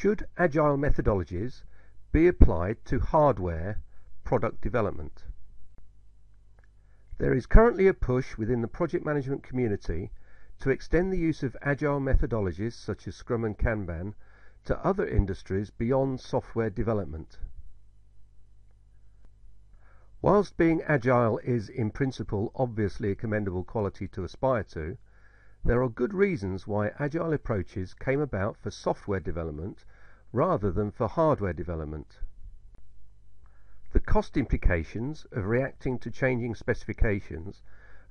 Should agile methodologies be applied to hardware product development? There is currently a push within the project management community to extend the use of agile methodologies such as Scrum and Kanban to other industries beyond software development. Whilst being agile is in principle obviously a commendable quality to aspire to, there are good reasons why agile approaches came about for software development rather than for hardware development. The cost implications of reacting to changing specifications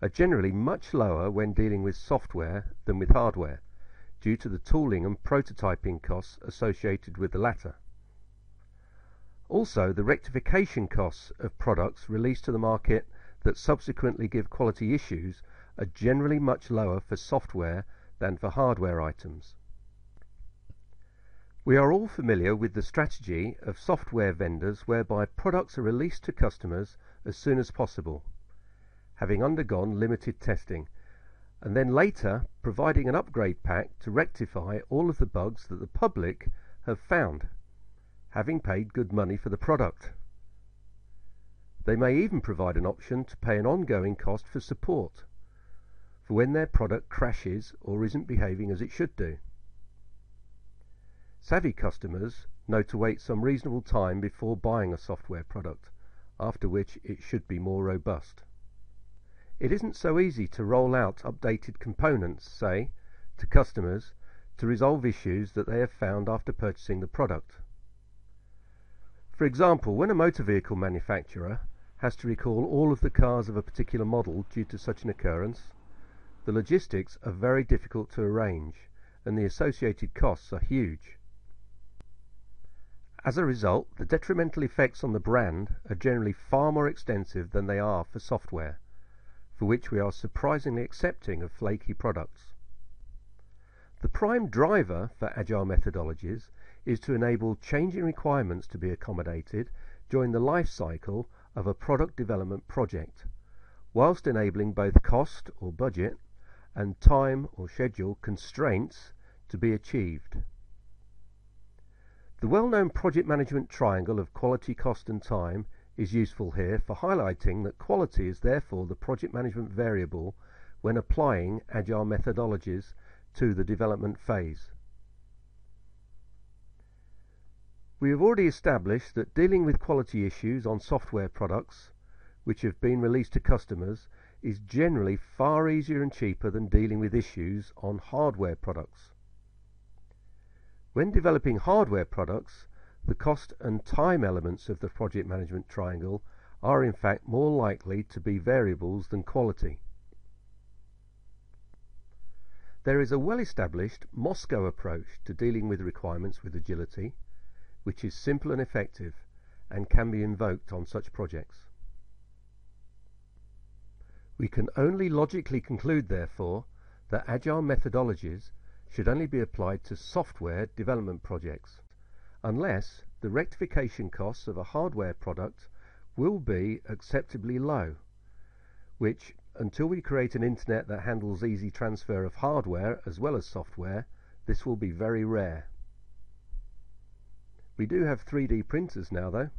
are generally much lower when dealing with software than with hardware, due to the tooling and prototyping costs associated with the latter. Also, the rectification costs of products released to the market that subsequently give quality issues are generally much lower for software than for hardware items. We are all familiar with the strategy of software vendors whereby products are released to customers as soon as possible, having undergone limited testing, and then later providing an upgrade pack to rectify all of the bugs that the public have found, having paid good money for the product. They may even provide an option to pay an ongoing cost for support for when their product crashes or isn't behaving as it should do. Savvy customers know to wait some reasonable time before buying a software product, after which it should be more robust. It isn't so easy to roll out updated components, say, to customers to resolve issues that they have found after purchasing the product. For example, when a motor vehicle manufacturer has to recall all of the cars of a particular model due to such an occurrence, the logistics are very difficult to arrange, and the associated costs are huge. As a result, the detrimental effects on the brand are generally far more extensive than they are for software, for which we are surprisingly accepting of flaky products. The prime driver for agile methodologies is to enable changing requirements to be accommodated during the life cycle of a product development project, whilst enabling both cost or budget and time or schedule constraints to be achieved. The well-known project management triangle of quality, cost and time is useful here for highlighting that quality is therefore the project management variable when applying agile methodologies to the development phase. We have already established that dealing with quality issues on software products which have been released to customers is generally far easier and cheaper than dealing with issues on hardware products. When developing hardware products, the cost and time elements of the project management triangle are in fact more likely to be variables than quality. There is a well-established MoSCoW approach to dealing with requirements with agility, which is simple and effective and can be invoked on such projects. We can only logically conclude, therefore, that agile methodologies should only be applied to software development projects, unless the rectification costs of a hardware product will be acceptably low, which, until we create an internet that handles easy transfer of hardware as well as software, this will be very rare. We do have 3D printers now, though,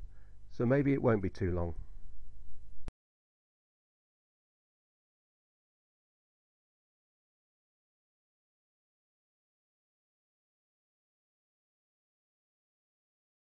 so maybe it won't be too long.